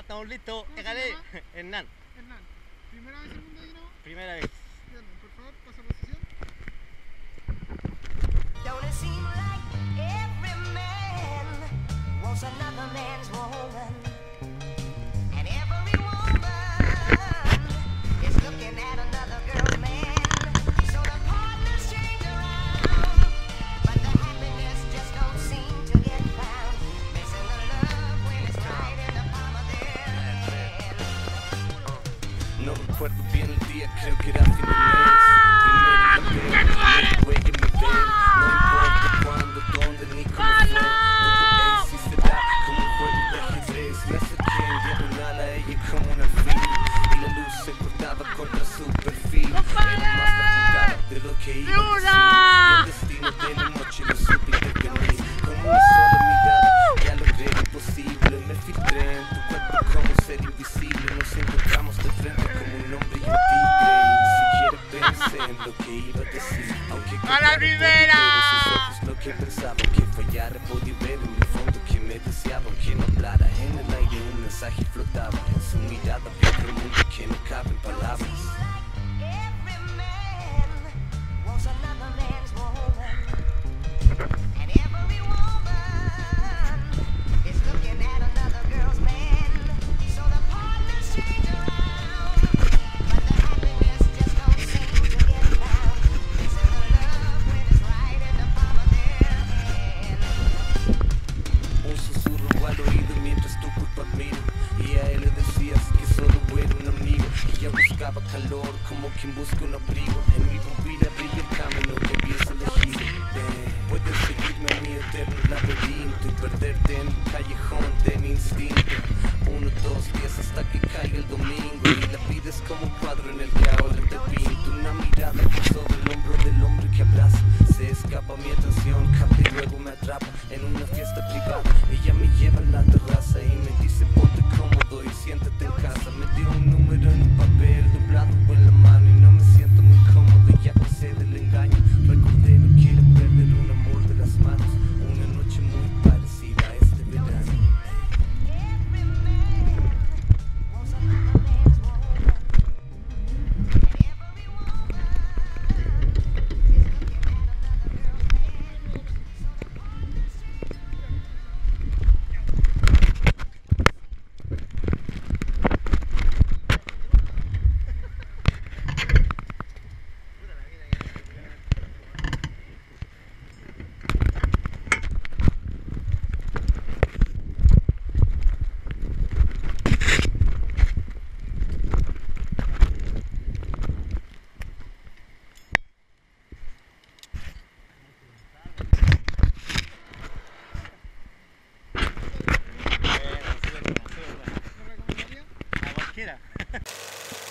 estamos listos. ¿Cómo se Déjale. llama? Hernán, Hernán, ¿primera vez en Mundo Dinamo? primera vez. Por favor, pasa posición. Don't it seem like every man wants another man's woman? No recuerdo bien el día, creo que era fin de mes. Primero la vez, luego me ven. No importa cuándo, dónde ni cómo fue. Todo es y será como un juego de ajedrez. Me acerqué en diagonal a ella como un alfil. Y la luz se cortaba contra su perfil. Era más la jugada de lo que iba a decir. A decir. Aunque ¡A la primera! lo que pensaba que fallara. Podía ver en el fondo que me deseaba. Aunque no hablara en el aire, un mensaje flotaba. En su mirada otro mundo que no cabe en palabras. Como quien busca un abrigo. En mi bombilla brilla el camino que elegido Eh, Puedes seguirme a mi eterno laberinto Y perderte en el callejón de mi instinto. Uno, dos días hasta que caiga el domingo. Y la vida es como un cuadro en el que ahora te pinto. Una mirada por sobre el hombro del hombre que abraza. Se escapa mi back.